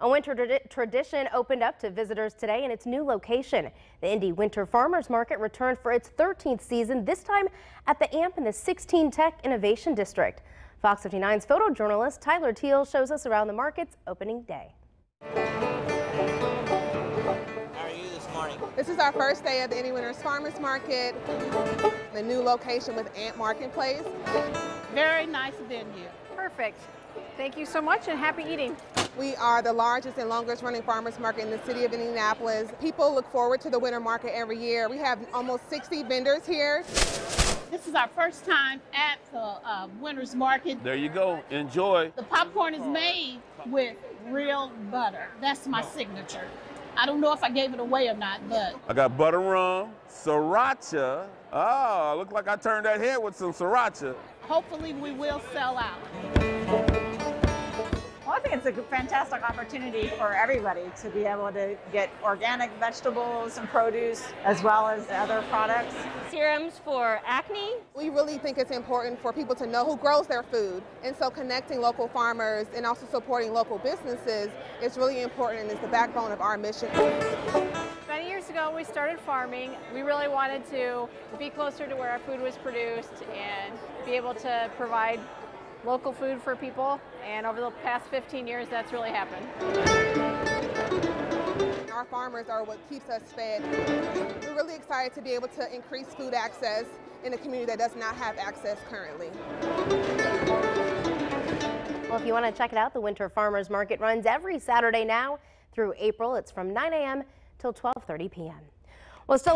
A winter tradi- tradition opened up to visitors today in its new location. The Indy Winter Farmers Market returned for its 13th season, this time at the AMP in the 16 Tech Innovation District. Fox 59's photojournalist Tyler Teal shows us around the market's opening day. How are you this morning? This is our first day of the Indy Winters Farmers Market, the new location with Ant Marketplace. Very nice venue. Perfect. Thank you so much and happy eating. We are the largest and longest running farmers market in the city of Indianapolis. People look forward to the winter market every year. We have almost 60 vendors here. This is our first time at the uh, Winter's Market. There you go. Enjoy. The popcorn is made with real butter. That's my signature. I don't know if I gave it away or not, but I got butter rum, sriracha. Oh, look like I turned that head with some sriracha. hopefully we will sell out. Well, I think it's a fantastic opportunity for everybody to be able to get organic vegetables and produce as well as other products. serums for acne. We really think it's important for people to know who grows their food. And so connecting local farmers and also supporting local businesses is really important and is the backbone of our mission. Many years ago, we started farming. We really wanted to be closer to where our food was produced and be able to provide local food for people. And over the past 15 years, that's really happened. Our farmers are what keeps us fed. We're really excited to be able to increase food access in a community that does not have access currently. Well, if you want to check it out, the Winter Farmers Market runs every Saturday now through April. It's from 9 a.m. till 12:30 p.m. Well, still